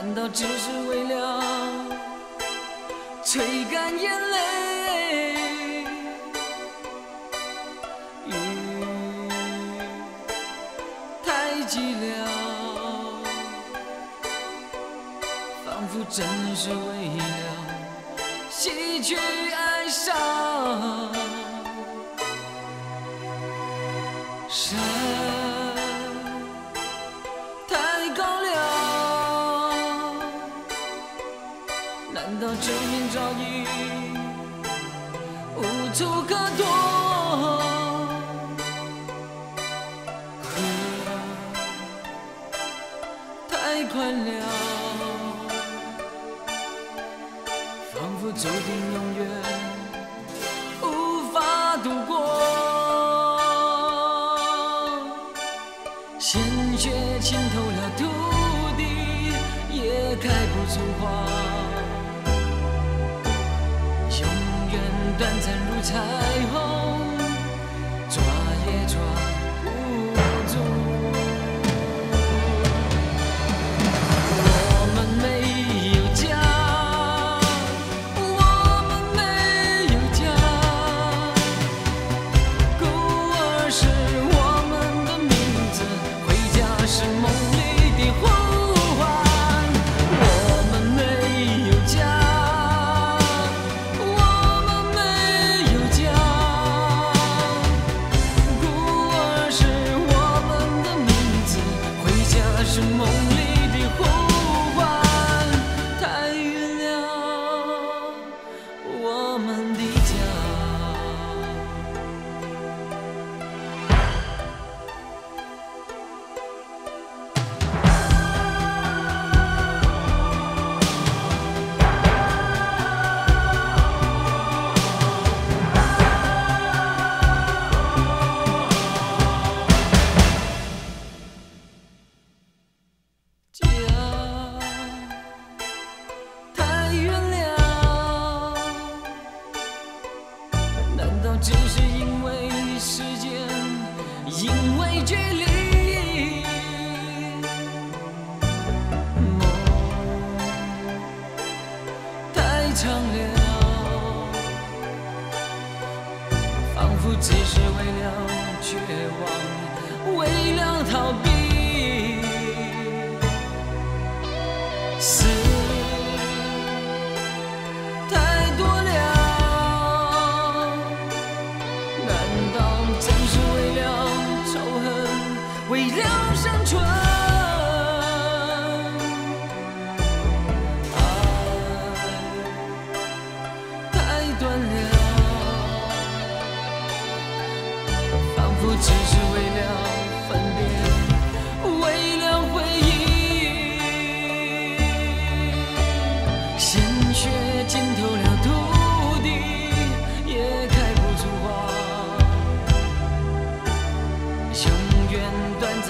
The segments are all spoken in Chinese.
难道只是为了吹干眼泪？雨太寂寥，仿佛真是为了洗去哀伤。难道救命早已无处可躲？太快了，仿佛注定永远无法度过。鲜血浸透了土地，也开不出花。短暂如茶绝望，为了逃避。死太多了，难道真是为了仇恨，为了生存？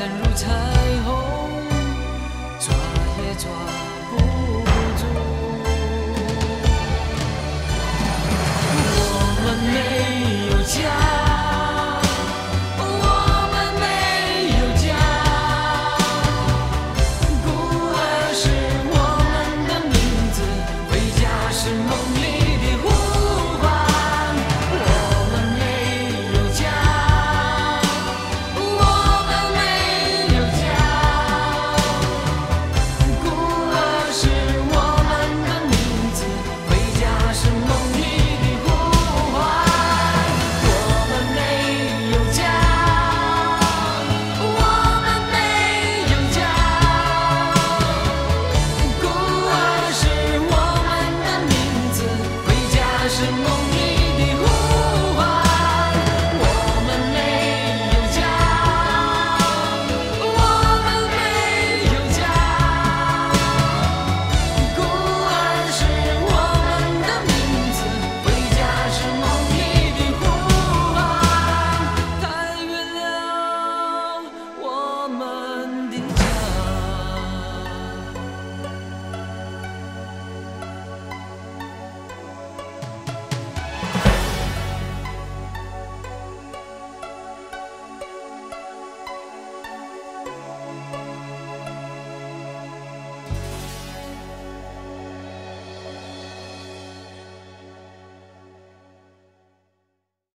如彩虹，抓也抓。